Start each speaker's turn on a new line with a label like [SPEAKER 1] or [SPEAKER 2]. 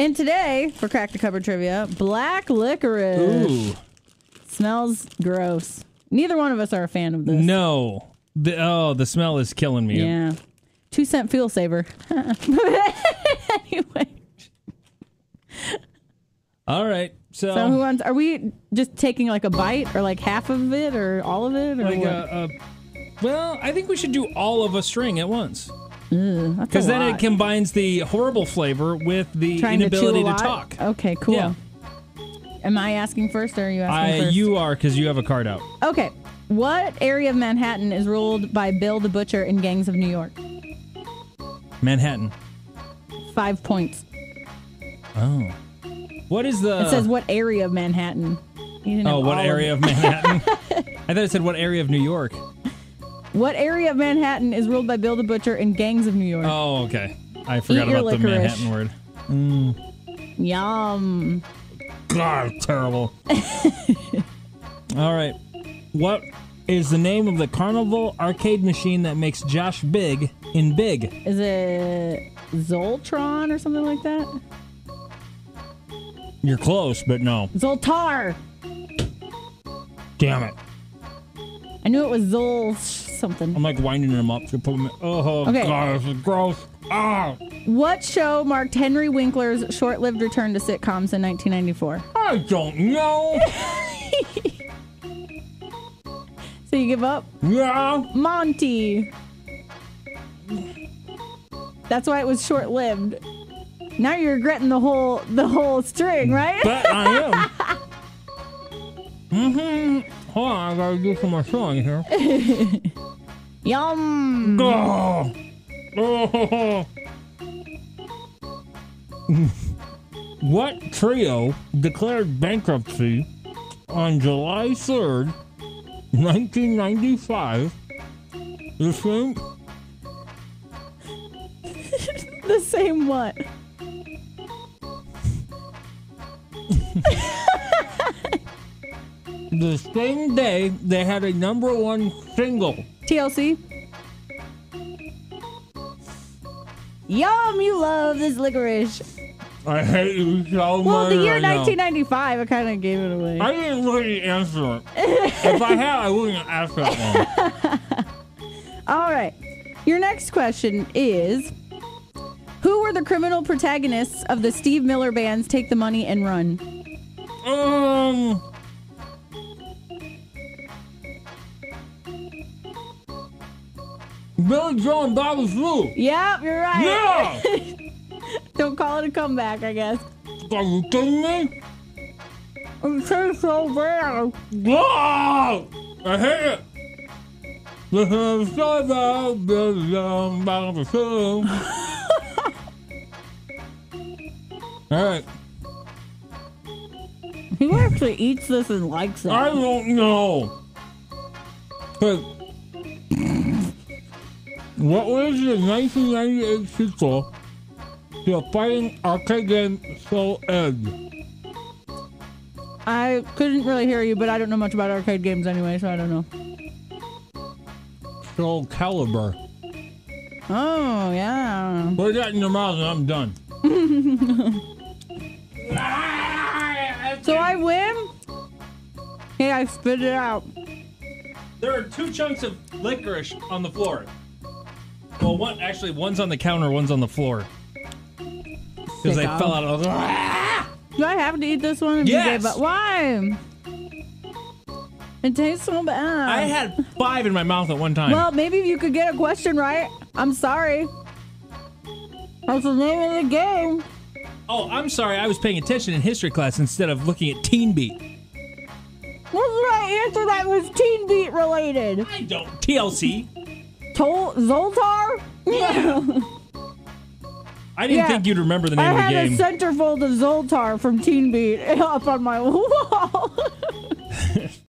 [SPEAKER 1] And today, for Crack the Cupboard trivia, black licorice.
[SPEAKER 2] Ooh.
[SPEAKER 1] Smells gross. Neither one of us are a fan of this.
[SPEAKER 2] No. The, oh, the smell is killing me.
[SPEAKER 1] Yeah. Two cent fuel saver. anyway.
[SPEAKER 2] All right. So,
[SPEAKER 1] So who wants? Are we just taking like a bite, or like half of it, or all of it, or
[SPEAKER 2] like
[SPEAKER 1] what?
[SPEAKER 2] a, a, well, I think we should do all of a string at once.
[SPEAKER 1] Mm, a
[SPEAKER 2] Because then it combines the horrible flavor with the
[SPEAKER 1] Trying to
[SPEAKER 2] inability to,
[SPEAKER 1] lot?
[SPEAKER 2] talk.
[SPEAKER 1] Okay, cool.
[SPEAKER 2] Yeah.
[SPEAKER 1] Am I asking first, or are you asking
[SPEAKER 2] I,
[SPEAKER 1] first?
[SPEAKER 2] you are because you have a card out.
[SPEAKER 1] Okay. What area of Manhattan is ruled by Bill the Butcher in gangs of New York?
[SPEAKER 2] Manhattan.
[SPEAKER 1] Five points.
[SPEAKER 2] Oh. What is the?
[SPEAKER 1] It says what area of Manhattan. You didn't
[SPEAKER 2] Oh, what area
[SPEAKER 1] of
[SPEAKER 2] of Manhattan? I thought it said what area of New York.
[SPEAKER 1] What area of Manhattan is ruled by Bill the Butcher and gangs of New York?
[SPEAKER 2] Oh, okay. I forgot
[SPEAKER 1] your
[SPEAKER 2] about the
[SPEAKER 1] licorice.
[SPEAKER 2] Manhattan word. Mm.
[SPEAKER 1] Yum.
[SPEAKER 2] God, terrible. All right. What is the name of the carnival arcade machine that makes Josh big in Big?
[SPEAKER 1] Is it Zoltron or something like that?
[SPEAKER 2] You're close, but no.
[SPEAKER 1] Zoltar.
[SPEAKER 2] Damn it.
[SPEAKER 1] I knew it was Zol something.
[SPEAKER 2] I'm like winding them up to put them. in. Oh,
[SPEAKER 1] Okay.
[SPEAKER 2] God, this is gross. Ah,
[SPEAKER 1] What show marked Henry Winkler's short-lived return to sitcoms in 1994?
[SPEAKER 2] I don't know.
[SPEAKER 1] So you give up?
[SPEAKER 2] yeah.
[SPEAKER 1] Monty. That's why it was short-lived. Now you're regretting the whole the whole string, right?
[SPEAKER 2] Bet I am. mm-hmm. Hold on, I gotta do some more sewing here.
[SPEAKER 1] Yum.
[SPEAKER 2] Oh. Oh. what trio declared bankruptcy on July 3rd, 1995? The same,
[SPEAKER 1] The same what?
[SPEAKER 2] the same day they had a number one single.
[SPEAKER 1] TLC. Yum, you love this licorice.
[SPEAKER 2] I hate you so
[SPEAKER 1] Well,
[SPEAKER 2] much.
[SPEAKER 1] the year
[SPEAKER 2] right now.
[SPEAKER 1] 1995, I kind of gave it away.
[SPEAKER 2] I didn't really answer it. if I had, I wouldn't have asked that one.
[SPEAKER 1] All right. Your next question is Who were the criminal protagonists of the Steve Miller band's Take the Money and Run?
[SPEAKER 2] Um. Billy Joe and Bobby Blue.
[SPEAKER 1] Yep, you're right.
[SPEAKER 2] Yeah!
[SPEAKER 1] Don't call it a comeback, I guess.
[SPEAKER 2] Are you kidding me?
[SPEAKER 1] I'm so bad.
[SPEAKER 2] Ah! I hate it. This is so bad, Billy Joe and Bobby Blue. All right.
[SPEAKER 1] Who actually eats this and likes it?
[SPEAKER 2] I don't know. 'Cause what was the 1998 sequel to a fighting arcade game Soul Edge?
[SPEAKER 1] I couldn't really hear you, but I don't know much about arcade games anyway, so I don't know.
[SPEAKER 2] Soul Calibur.
[SPEAKER 1] Oh, yeah.
[SPEAKER 2] Put that in your mouth and I'm done.
[SPEAKER 1] So I win? Hey, I spit it out.
[SPEAKER 2] There are two chunks of licorice on the floor. Well, one actually, one's on the counter, one's on the floor. Because they
[SPEAKER 1] Sicko.
[SPEAKER 2] fell out of the.
[SPEAKER 1] Do I have to eat this one? If you
[SPEAKER 2] Yes.
[SPEAKER 1] gave up? Why? It tastes so bad.
[SPEAKER 2] I had five in my mouth at one time.
[SPEAKER 1] Well, maybe if you could get a question right. I'm sorry. That's the name of the game.
[SPEAKER 2] oh, I'm sorry. I was paying attention in history class instead of looking at Teen Beat.
[SPEAKER 1] What's the right answer that was Teen Beat related?
[SPEAKER 2] I don't. TLC.
[SPEAKER 1] Tol- Zoltar? Yeah.
[SPEAKER 2] I didn't
[SPEAKER 1] Yeah.
[SPEAKER 2] think you'd remember the
[SPEAKER 1] I
[SPEAKER 2] name of the game.
[SPEAKER 1] I had a centerfold of Zoltar from Teen Beat up on my wall.